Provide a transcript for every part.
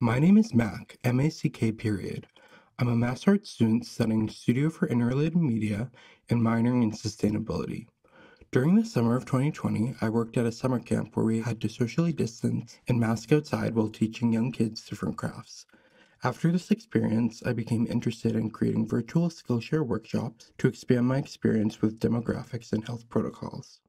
My name is Mack, M-A-C-K period. I'm a Arts student studying Studio for Interrelated Media and minoring in Sustainability. During the summer of 2020, I worked at a summer camp where we had to socially distance and mask outside while teaching young kids different crafts. After this experience, I became interested in creating virtual Skillshare workshops to expand my experience with demographics and health protocols.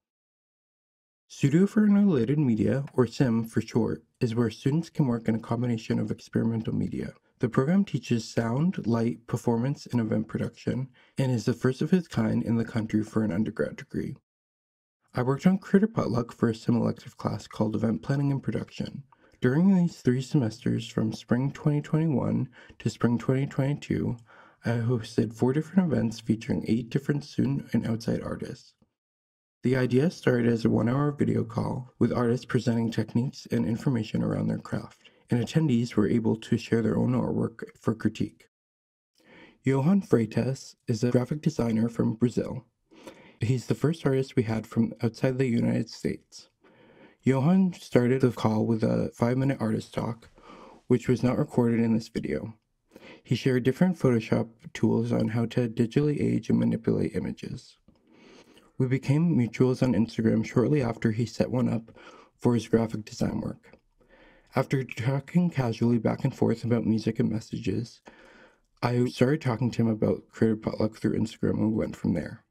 Studio for Interrelated Media, or SIM for short, is where students can work in a combination of experimental media. The program teaches sound, light, performance, and event production, and is the first of its kind in the country for an undergrad degree. I worked on Creator Potluck for a SIM elective class called Event Planning and Production. During these three semesters, from spring 2021 to spring 2022, I hosted four different events featuring eight different student and outside artists. The idea started as a one hour video call with artists presenting techniques and information around their craft, and attendees were able to share their own artwork for critique. Johann Freitas is a graphic designer from Brazil. He's the first artist we had from outside the United States. Johann started the call with a five minute artist talk, which was not recorded in this video. He shared different Photoshop tools on how to digitally age and manipulate images. We became mutuals on Instagram shortly after he set one up for his graphic design work. After talking casually back and forth about music and messages, I started talking to him about Creative Potluck through Instagram and we went from there.